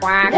whack.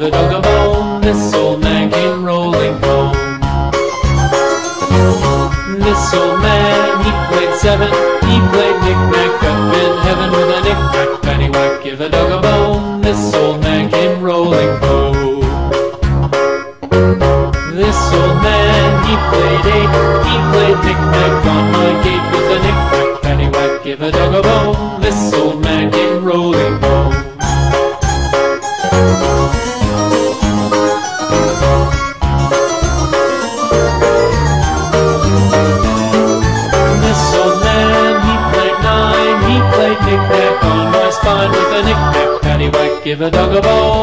Give a dog a bone, this old man came rolling home. This old man, he played seven, he played knick-knack up in heaven with a knick-knack paddywhack. Give a dog a bone, this old man came rolling home. This old man, he played eight, he played knick-knack on my gate with a knick-knack paddywhack. Give a dog a bone, this old man came rolling home. Give a dog a bone.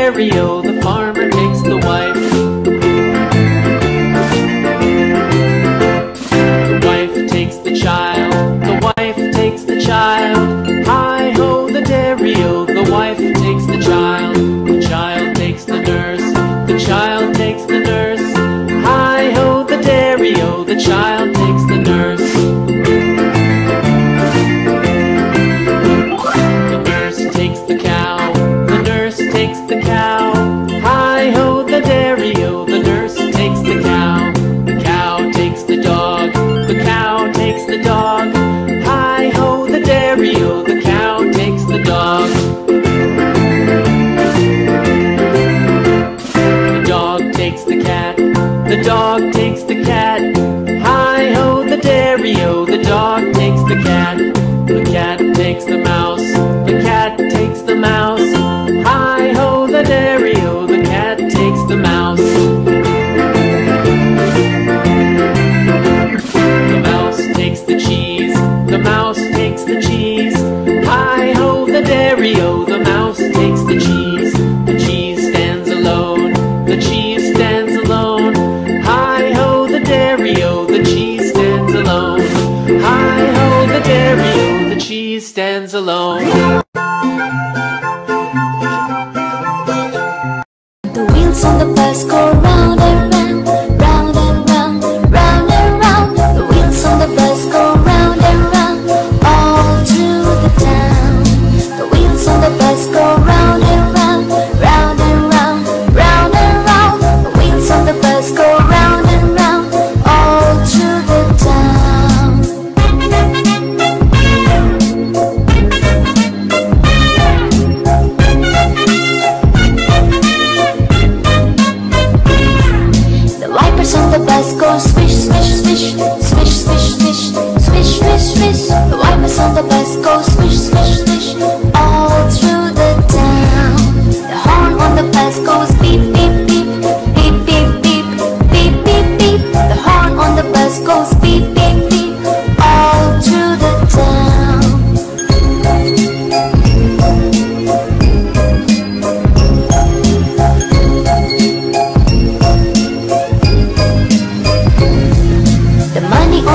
stereo.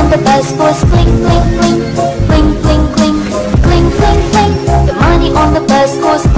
on the bus goes clink, clink, clink, clink, clink, clink, clink, clink, clink. The money on the bus goes